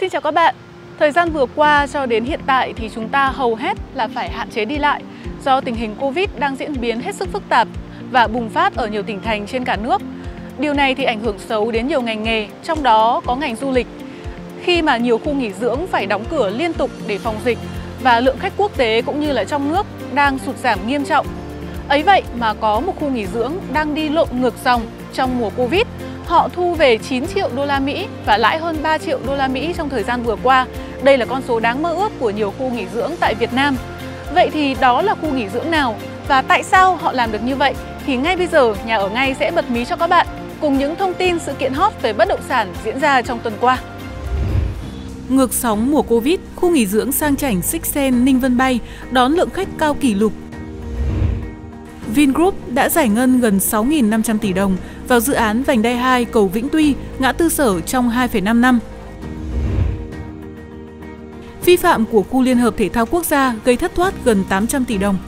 Xin chào các bạn. Thời gian vừa qua cho đến hiện tại thì chúng ta hầu hết là phải hạn chế đi lại do tình hình Covid đang diễn biến hết sức phức tạp và bùng phát ở nhiều tỉnh thành trên cả nước. Điều này thì ảnh hưởng xấu đến nhiều ngành nghề, trong đó có ngành du lịch. Khi mà nhiều khu nghỉ dưỡng phải đóng cửa liên tục để phòng dịch và lượng khách quốc tế cũng như là trong nước đang sụt giảm nghiêm trọng. Ấy vậy mà có một khu nghỉ dưỡng đang đi lộn ngược dòng trong mùa Covid Họ thu về 9 triệu đô la Mỹ và lãi hơn 3 triệu đô la Mỹ trong thời gian vừa qua. Đây là con số đáng mơ ước của nhiều khu nghỉ dưỡng tại Việt Nam. Vậy thì đó là khu nghỉ dưỡng nào và tại sao họ làm được như vậy? Thì ngay bây giờ nhà ở ngay sẽ bật mí cho các bạn cùng những thông tin sự kiện hot về bất động sản diễn ra trong tuần qua. Ngược sóng mùa Covid, khu nghỉ dưỡng sang chảnh Six Sen Ninh Vân Bay đón lượng khách cao kỷ lục Vingroup đã giải ngân gần 6.500 tỷ đồng vào dự án vành đai 2 cầu Vĩnh Tuy, ngã tư sở trong 2,5 năm. Vi phạm của khu Liên hợp Thể thao Quốc gia gây thất thoát gần 800 tỷ đồng.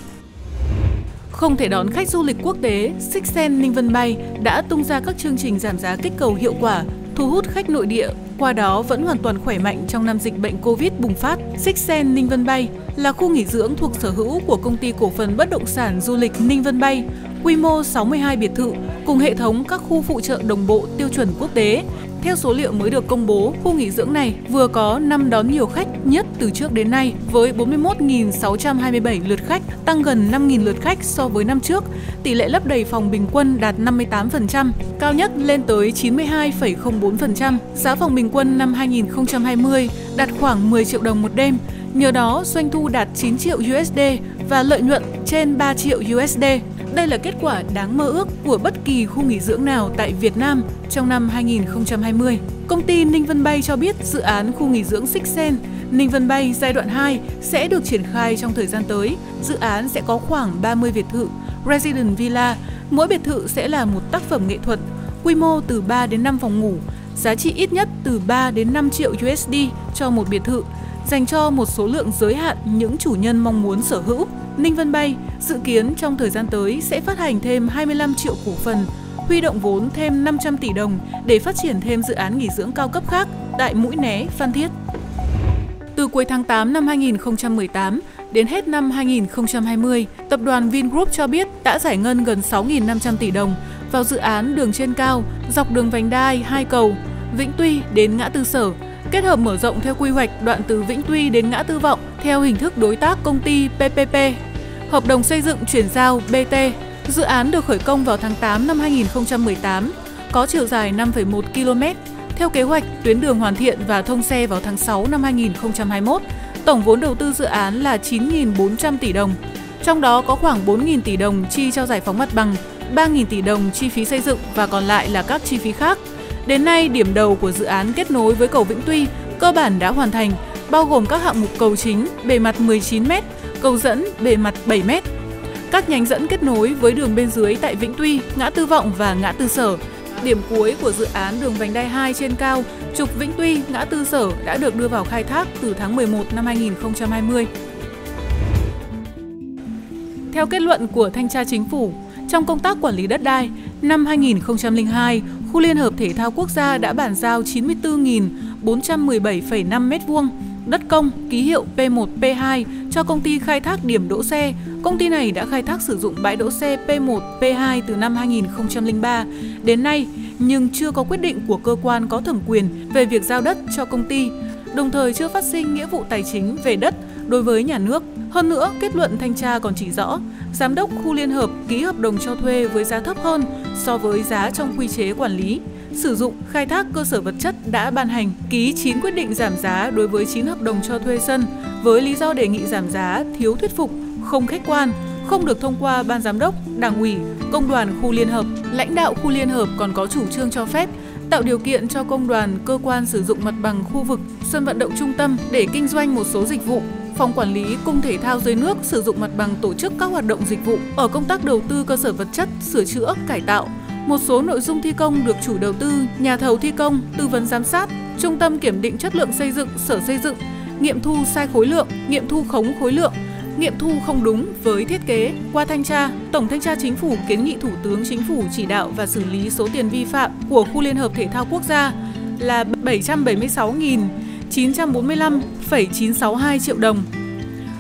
Không thể đón khách du lịch quốc tế, Sixen Ninh Vân Bay đã tung ra các chương trình giảm giá kích cầu hiệu quả, thu hút khách nội địa, qua đó vẫn hoàn toàn khỏe mạnh trong năm dịch bệnh Covid bùng phát. Six Sen Ninh Vân Bay là khu nghỉ dưỡng thuộc sở hữu của công ty cổ phần bất động sản du lịch Ninh Vân Bay, quy mô 62 biệt thự cùng hệ thống các khu phụ trợ đồng bộ tiêu chuẩn quốc tế. Theo số liệu mới được công bố, khu nghỉ dưỡng này vừa có năm đón nhiều khách nhất từ trước đến nay với 41.627 lượt khách, tăng gần 5.000 lượt khách so với năm trước. Tỷ lệ lấp đầy phòng bình quân đạt 58%, cao nhất lên tới 92,04%. Giá phòng bình quân năm 2020 đạt khoảng 10 triệu đồng một đêm, Nhờ đó, doanh thu đạt 9 triệu USD và lợi nhuận trên 3 triệu USD. Đây là kết quả đáng mơ ước của bất kỳ khu nghỉ dưỡng nào tại Việt Nam trong năm 2020. Công ty Ninh Vân Bay cho biết dự án khu nghỉ dưỡng Six Sen Ninh Vân Bay giai đoạn 2 sẽ được triển khai trong thời gian tới. Dự án sẽ có khoảng 30 biệt thự, Resident Villa. Mỗi biệt thự sẽ là một tác phẩm nghệ thuật, quy mô từ 3 đến 5 phòng ngủ, giá trị ít nhất từ 3 đến 5 triệu USD cho một biệt thự dành cho một số lượng giới hạn những chủ nhân mong muốn sở hữu. Ninh Vân Bay dự kiến trong thời gian tới sẽ phát hành thêm 25 triệu cổ phần, huy động vốn thêm 500 tỷ đồng để phát triển thêm dự án nghỉ dưỡng cao cấp khác tại Mũi Né, Phan Thiết. Từ cuối tháng 8 năm 2018 đến hết năm 2020, tập đoàn Vingroup cho biết đã giải ngân gần 6.500 tỷ đồng vào dự án đường trên cao dọc đường vành đai hai cầu Vĩnh Tuy đến ngã tư Sở kết hợp mở rộng theo quy hoạch đoạn từ Vĩnh Tuy đến ngã Tư Vọng theo hình thức đối tác công ty PPP. Hợp đồng xây dựng chuyển giao BT. Dự án được khởi công vào tháng 8 năm 2018, có chiều dài 5,1 km. Theo kế hoạch, tuyến đường hoàn thiện và thông xe vào tháng 6 năm 2021. Tổng vốn đầu tư dự án là 9.400 tỷ đồng, trong đó có khoảng 4.000 tỷ đồng chi cho giải phóng mặt bằng, 3.000 tỷ đồng chi phí xây dựng và còn lại là các chi phí khác. Đến nay, điểm đầu của dự án kết nối với cầu Vĩnh Tuy cơ bản đã hoàn thành, bao gồm các hạng mục cầu chính bề mặt 19m, cầu dẫn bề mặt 7m. Các nhánh dẫn kết nối với đường bên dưới tại Vĩnh Tuy, ngã tư Vọng và ngã tư Sở. Điểm cuối của dự án đường vành đai 2 trên cao, trục Vĩnh Tuy, ngã tư Sở đã được đưa vào khai thác từ tháng 11 năm 2020. Theo kết luận của Thanh tra Chính phủ, trong công tác quản lý đất đai, năm 2002, khu Liên hợp Thể thao Quốc gia đã bàn giao 94.417,5 m2 đất công ký hiệu P1, P2 cho công ty khai thác điểm đỗ xe. Công ty này đã khai thác sử dụng bãi đỗ xe P1, P2 từ năm 2003 đến nay, nhưng chưa có quyết định của cơ quan có thẩm quyền về việc giao đất cho công ty, đồng thời chưa phát sinh nghĩa vụ tài chính về đất đối với nhà nước. Hơn nữa, kết luận thanh tra còn chỉ rõ, giám đốc khu liên hợp ký hợp đồng cho thuê với giá thấp hơn so với giá trong quy chế quản lý, sử dụng khai thác cơ sở vật chất đã ban hành, ký 9 quyết định giảm giá đối với 9 hợp đồng cho thuê sân với lý do đề nghị giảm giá thiếu thuyết phục, không khách quan, không được thông qua ban giám đốc, đảng ủy, công đoàn khu liên hợp. Lãnh đạo khu liên hợp còn có chủ trương cho phép tạo điều kiện cho công đoàn, cơ quan sử dụng mặt bằng khu vực, sân vận động trung tâm để kinh doanh một số dịch vụ Phòng Quản lý Cung Thể thao dưới nước sử dụng mặt bằng tổ chức các hoạt động dịch vụ ở công tác đầu tư cơ sở vật chất, sửa chữa, cải tạo. Một số nội dung thi công được chủ đầu tư, nhà thầu thi công, tư vấn giám sát, trung tâm kiểm định chất lượng xây dựng, sở xây dựng, nghiệm thu sai khối lượng, nghiệm thu khống khối lượng, nghiệm thu không đúng với thiết kế. Qua thanh tra, Tổng thanh tra Chính phủ kiến nghị Thủ tướng Chính phủ chỉ đạo và xử lý số tiền vi phạm của khu Liên hợp Thể thao Quốc gia là 776.000 945,962 triệu đồng.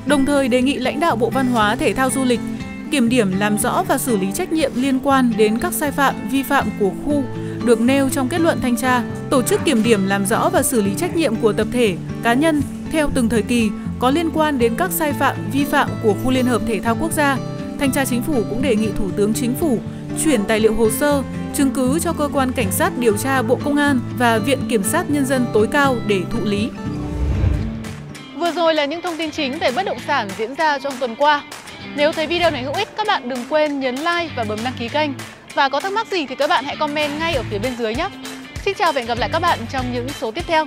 Đồng thời đề nghị lãnh đạo Bộ Văn hóa Thể thao Du lịch kiểm điểm làm rõ và xử lý trách nhiệm liên quan đến các sai phạm vi phạm của khu được nêu trong kết luận thanh tra, tổ chức kiểm điểm làm rõ và xử lý trách nhiệm của tập thể, cá nhân theo từng thời kỳ có liên quan đến các sai phạm vi phạm của khu Liên hợp Thể thao Quốc gia. Thanh tra Chính phủ cũng đề nghị Thủ tướng Chính phủ chuyển tài liệu hồ sơ, chứng cứ cho cơ quan cảnh sát điều tra Bộ Công an và Viện Kiểm sát Nhân dân tối cao để thụ lý. Vừa rồi là những thông tin chính về bất động sản diễn ra trong tuần qua. Nếu thấy video này hữu ích, các bạn đừng quên nhấn like và bấm đăng ký kênh. Và có thắc mắc gì thì các bạn hãy comment ngay ở phía bên dưới nhé. Xin chào và hẹn gặp lại các bạn trong những số tiếp theo.